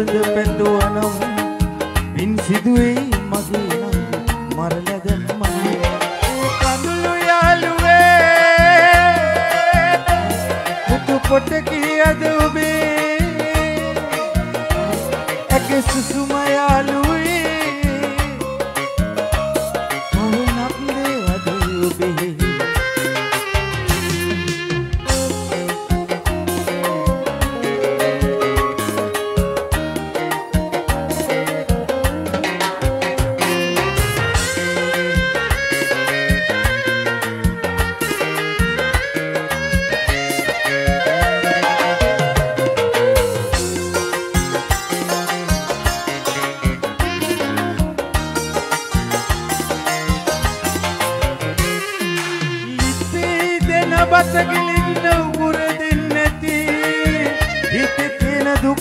සුවඳ පැතුවනම් පින් සිදුවේ මගේ නම් මරලද මගේ. කඳුළු යාළුවේ මුතු පොට කියද ඔබේ? ඇගේ සුසුම යාළුවේ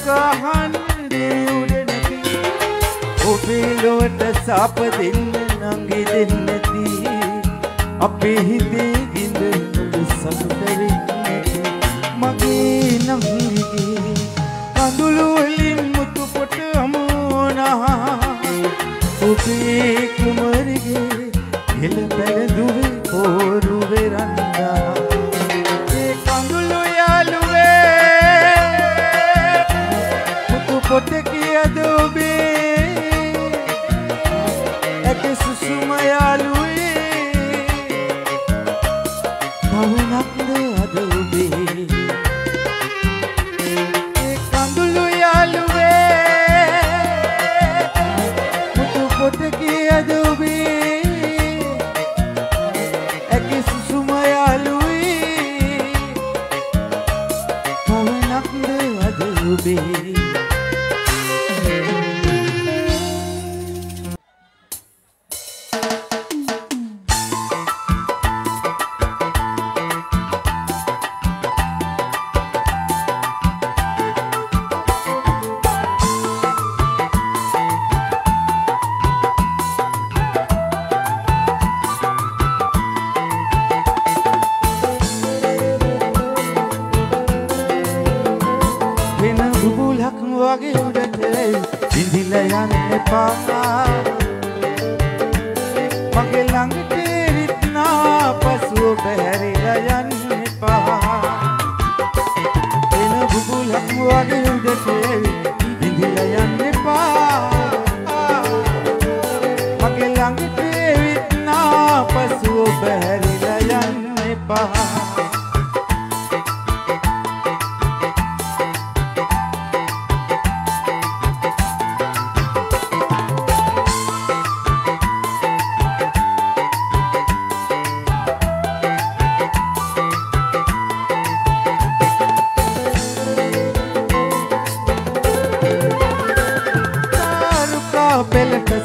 කහන් දියුඩනති ඔබේලොවට සාප දෙන්න නංගි දෙන්නති. අපේ හිතේ ගිඳනු සතුටරෙන්නති මගේ නංගිගේ කඳුළු වලින් මුතු පොට අමෝනා ඔබේ කුමරිගේ හෙළ පැළඳුවේ පෝරු වෙරන්න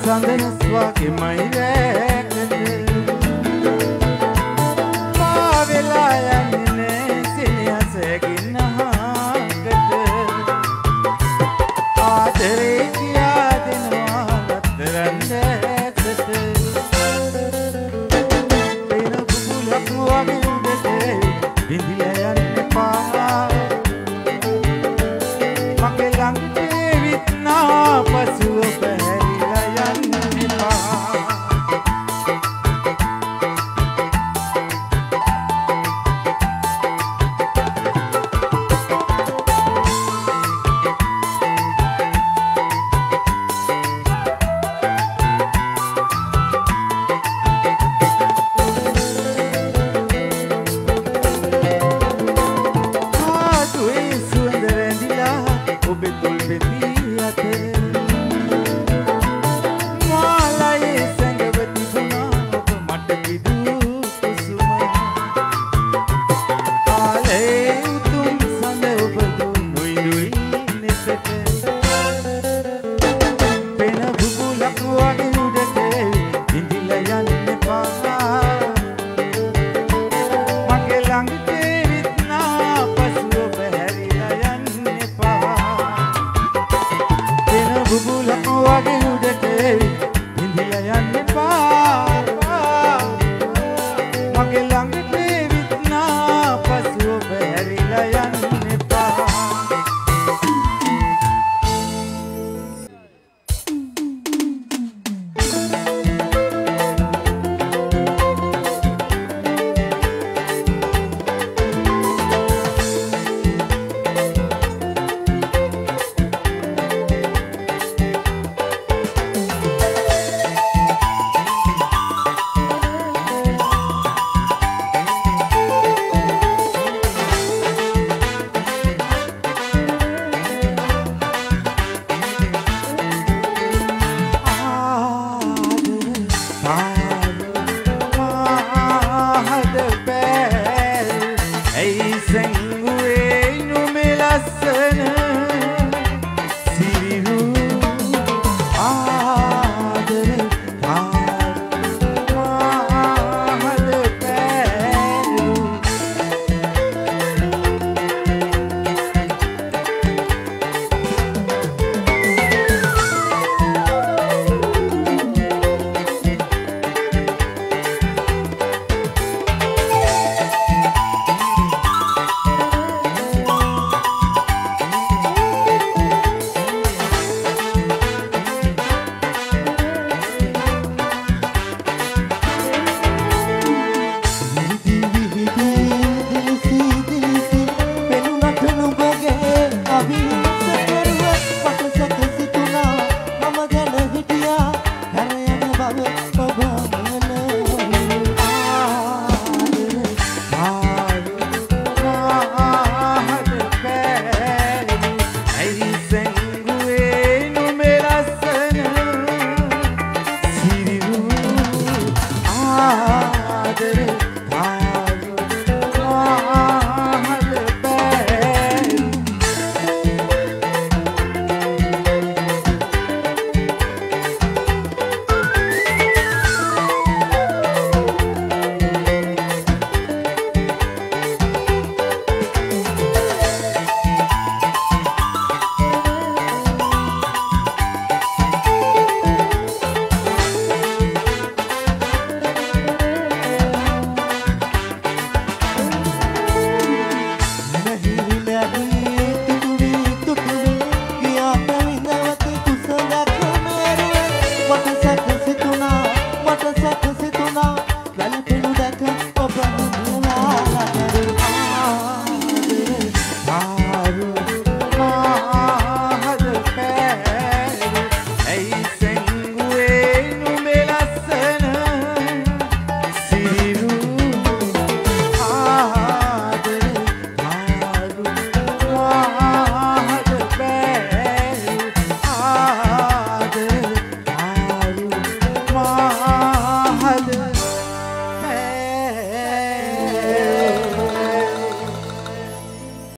සඳනස්වා ගෙමයි රෑ Music. Sene